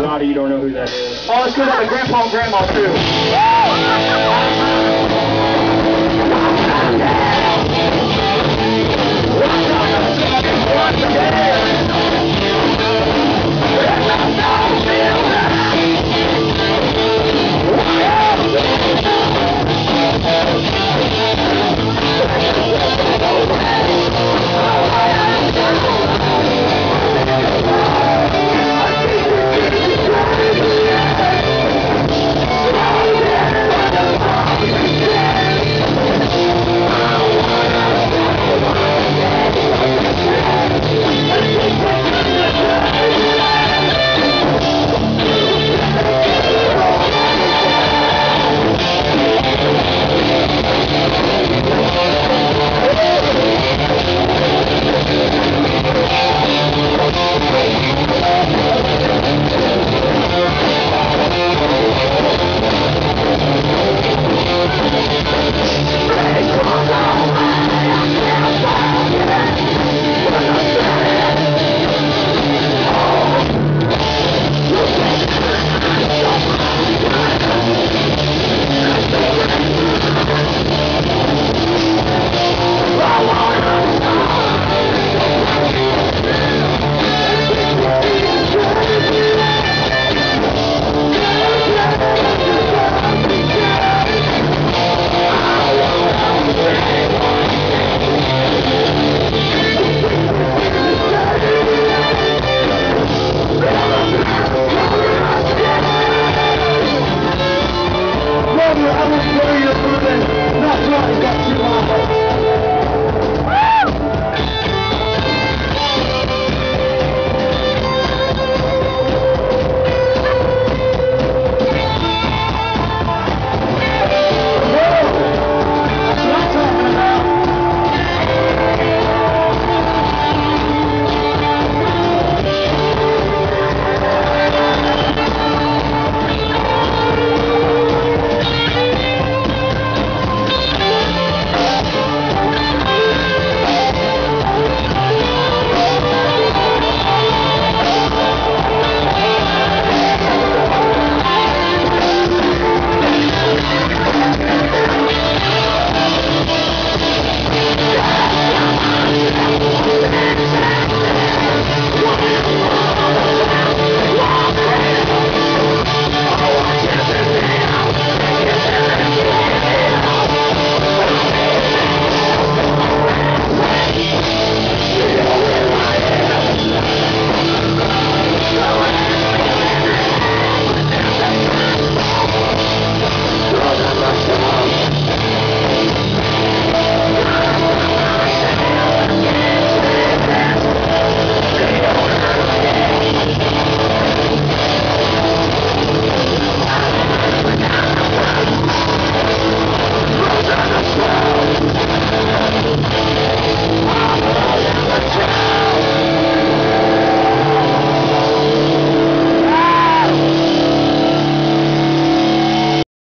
A lot of you don't know who that is. Oh, it's good go grandpa and grandma too.